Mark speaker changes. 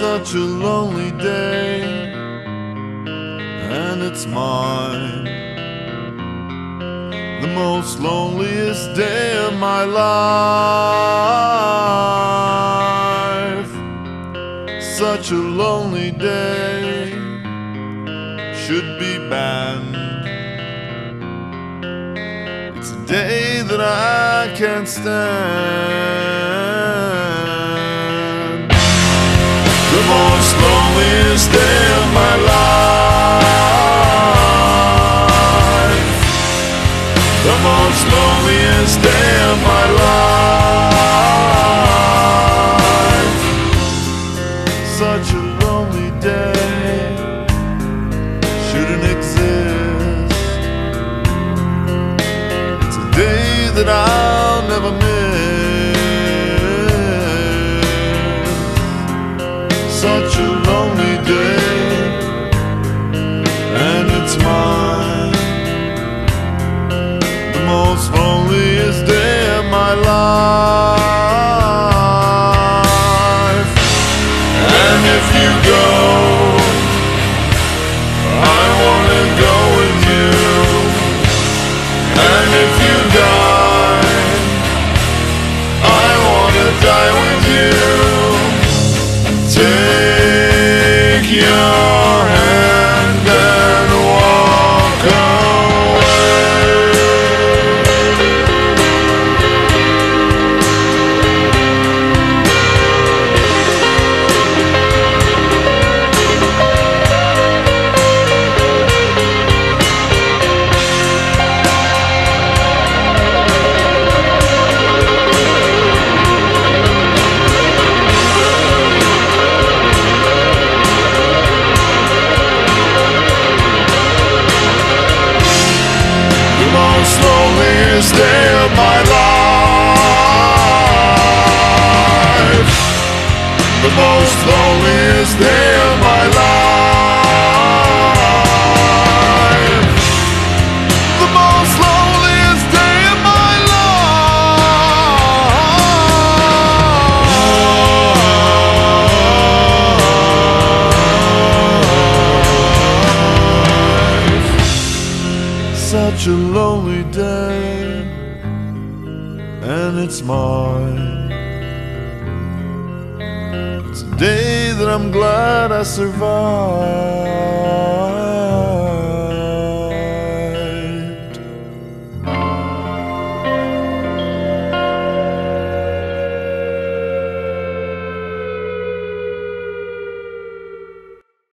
Speaker 1: such a lonely day, and it's mine. The most loneliest day of my life. Such a lonely day should be banned. It's a day that I can't stand. Of my life. The most my life. Such a lonely day shouldn't exist. It's a day that I'll Senhor. Loneliest day of my life. The most loneliest day of my life. The most loneliest day of my life. Such a lonely day, and it's mine. It's a day that I'm glad I survived.